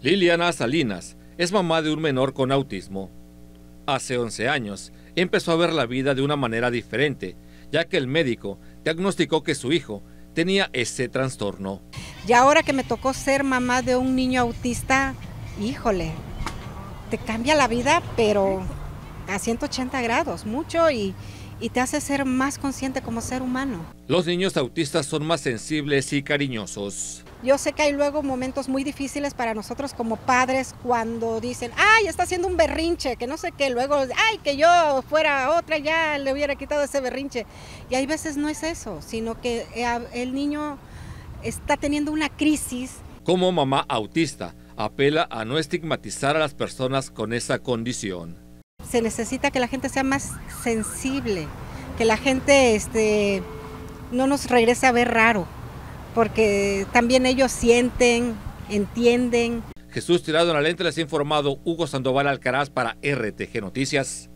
Liliana Salinas es mamá de un menor con autismo. Hace 11 años empezó a ver la vida de una manera diferente, ya que el médico diagnosticó que su hijo tenía ese trastorno. Y ahora que me tocó ser mamá de un niño autista, híjole, te cambia la vida, pero a 180 grados, mucho y, y te hace ser más consciente como ser humano. Los niños autistas son más sensibles y cariñosos. Yo sé que hay luego momentos muy difíciles para nosotros como padres cuando dicen, ay, está haciendo un berrinche, que no sé qué, luego, ay, que yo fuera otra ya le hubiera quitado ese berrinche. Y hay veces no es eso, sino que eh, el niño está teniendo una crisis. Como mamá autista, apela a no estigmatizar a las personas con esa condición. Se necesita que la gente sea más sensible, que la gente este, no nos regrese a ver raro porque también ellos sienten, entienden. Jesús Tirado en la Lente les ha informado Hugo Sandoval Alcaraz para RTG Noticias.